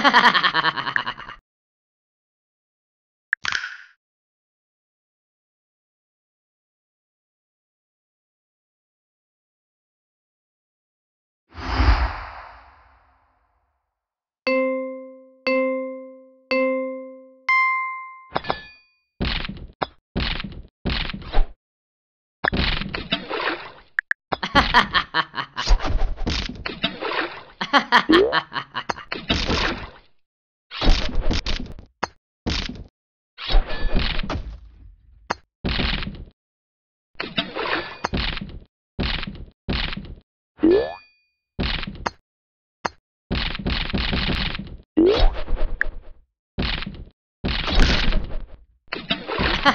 ha ha ha Ha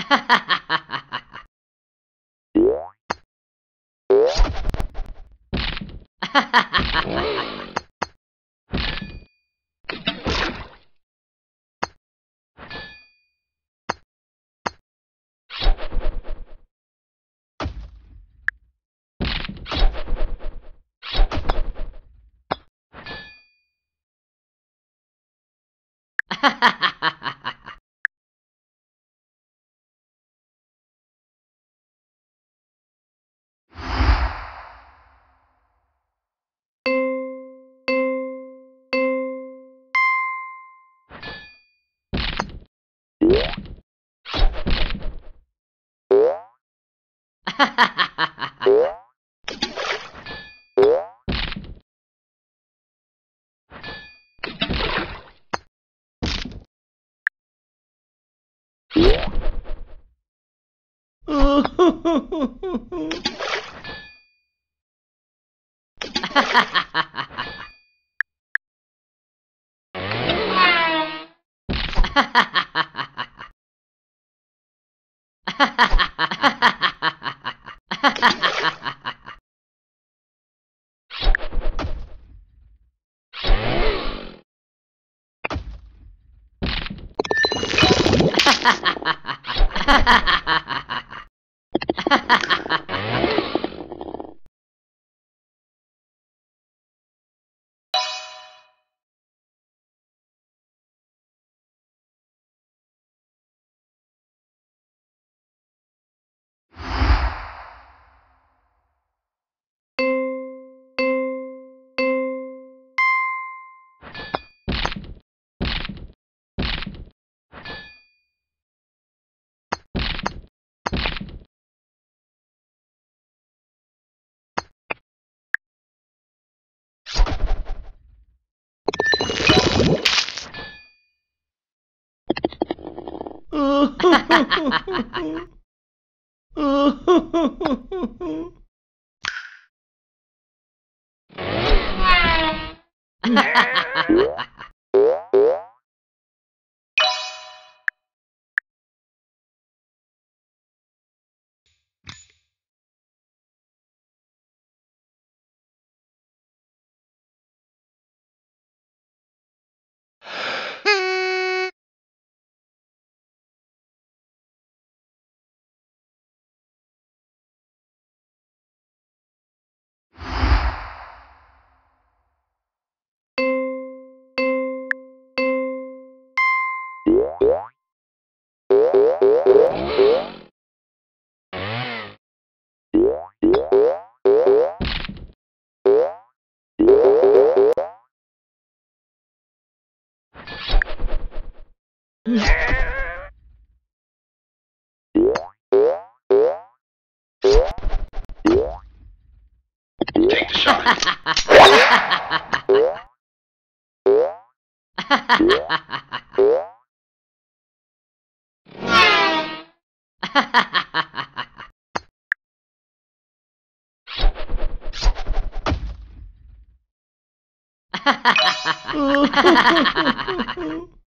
ha ha! ha ha ha. ha ha ha Ha ha ha ha! Take the shot. Ha ha ha ha ha!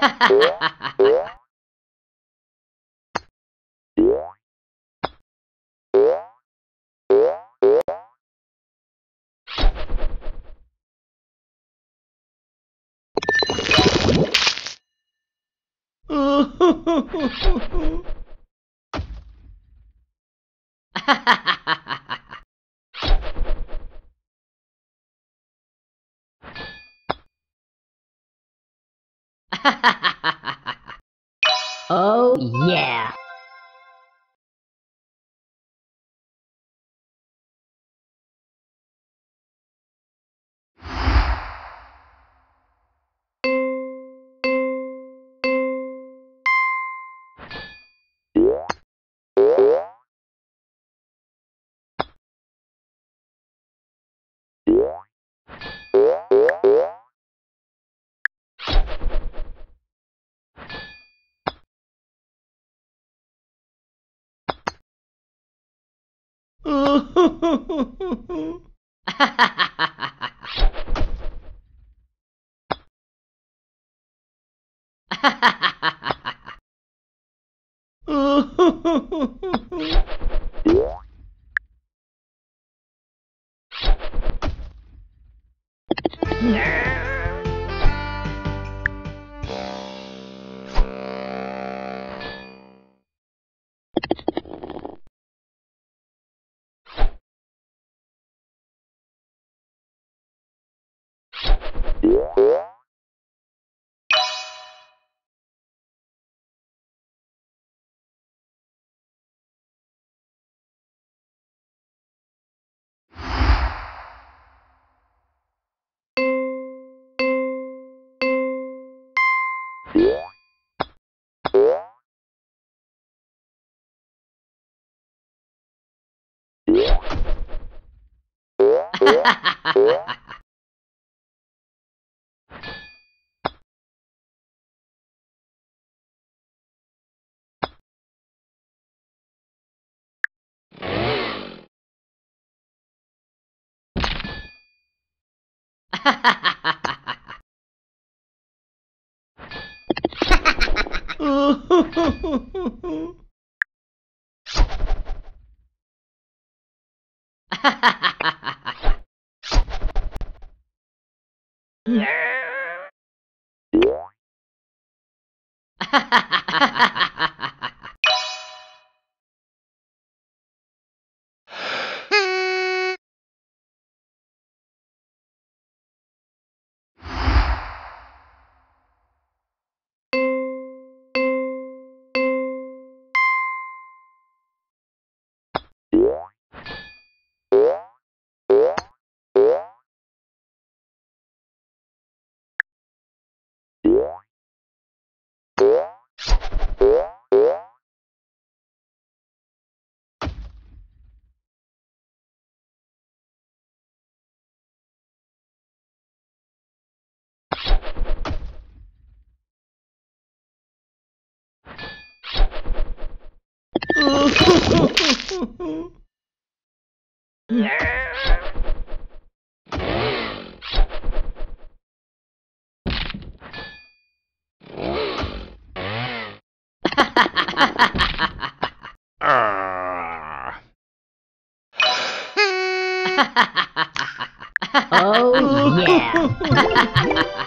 Ha ha ha! oh yeah! No! Oh! ha ha ha Ha ha ha ha ha! oh yeah.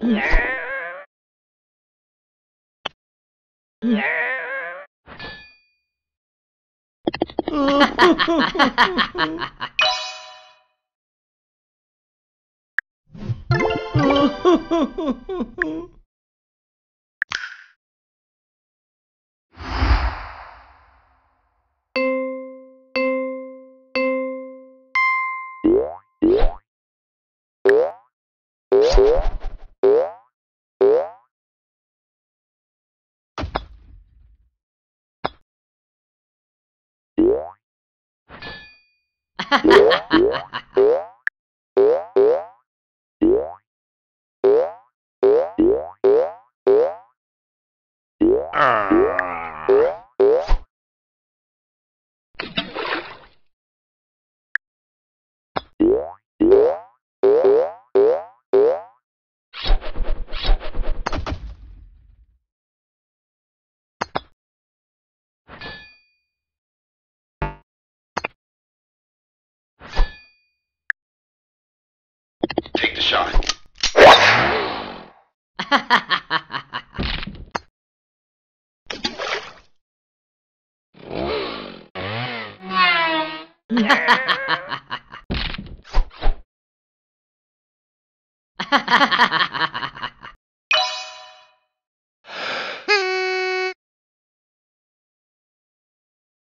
Ha ha ha ha ha ha! ha ha ha Take the shot. Ha